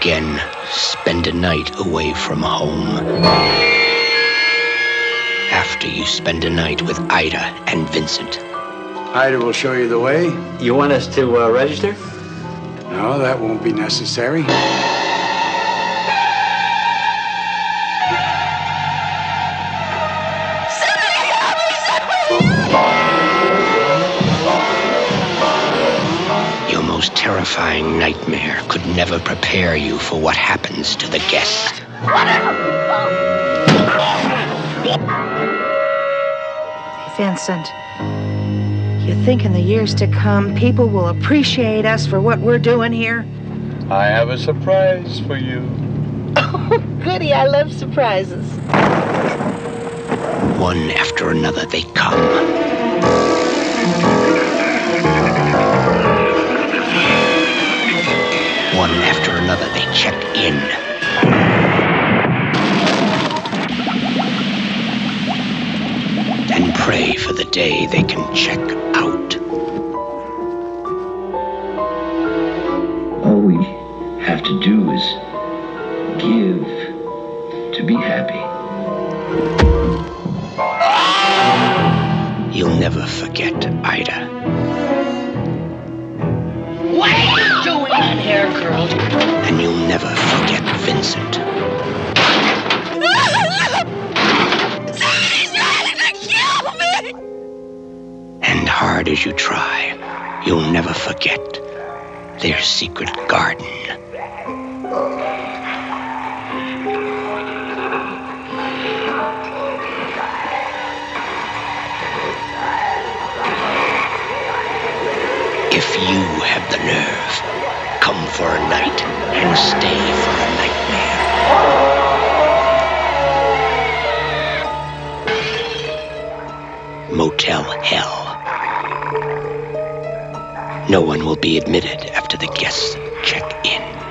again spend a night away from home. After you spend a night with Ida and Vincent. Ida will show you the way. You want us to uh, register? No, that won't be necessary. Terrifying nightmare could never prepare you for what happens to the guest. Vincent, you think in the years to come people will appreciate us for what we're doing here? I have a surprise for you. Oh, goody, I love surprises. One after another they come. One after another they check in. And pray for the day they can check out. All we have to do is give to be happy. You'll never forget Ida. Girl? And you'll never forget Vincent. And hard as you try, you'll never forget their secret garden. If you have the nerve, come for a night and stay for a nightmare. Motel Hell. No one will be admitted after the guests check in.